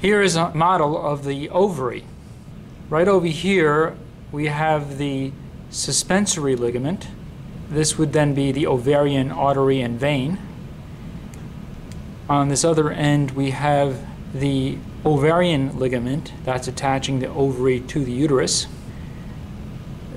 Here is a model of the ovary. Right over here, we have the suspensory ligament. This would then be the ovarian artery and vein. On this other end, we have the ovarian ligament that's attaching the ovary to the uterus.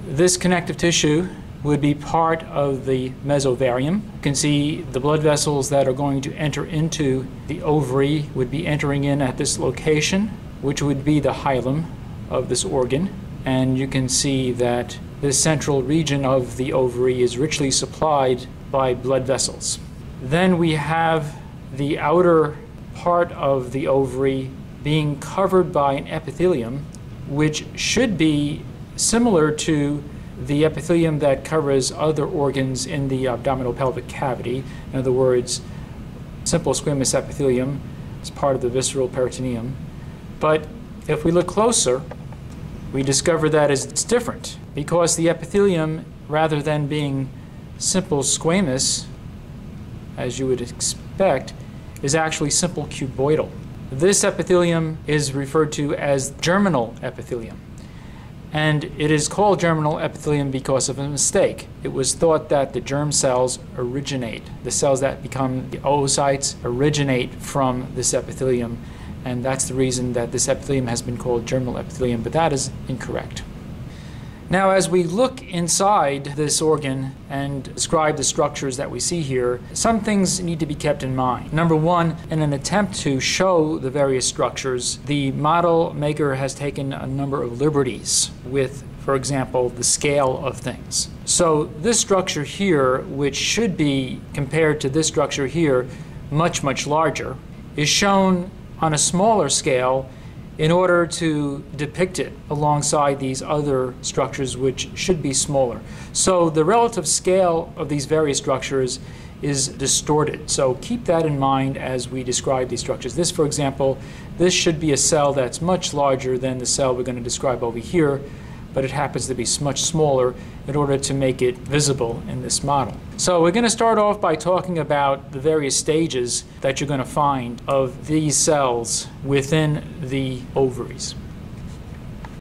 This connective tissue would be part of the mesovarium. You can see the blood vessels that are going to enter into the ovary would be entering in at this location, which would be the hilum of this organ. And you can see that this central region of the ovary is richly supplied by blood vessels. Then we have the outer part of the ovary being covered by an epithelium, which should be similar to the epithelium that covers other organs in the abdominal pelvic cavity. In other words, simple squamous epithelium is part of the visceral peritoneum. But if we look closer, we discover that it's different because the epithelium, rather than being simple squamous, as you would expect, is actually simple cuboidal. This epithelium is referred to as germinal epithelium. And it is called germinal epithelium because of a mistake. It was thought that the germ cells originate, the cells that become the oocytes originate from this epithelium. And that's the reason that this epithelium has been called germinal epithelium, but that is incorrect. Now, as we look inside this organ and describe the structures that we see here, some things need to be kept in mind. Number one, in an attempt to show the various structures, the model maker has taken a number of liberties with, for example, the scale of things. So, this structure here, which should be compared to this structure here, much, much larger, is shown on a smaller scale in order to depict it alongside these other structures which should be smaller. So the relative scale of these various structures is distorted. So keep that in mind as we describe these structures. This, for example, this should be a cell that's much larger than the cell we're going to describe over here, but it happens to be much smaller in order to make it visible in this model. So we're going to start off by talking about the various stages that you're going to find of these cells within the ovaries.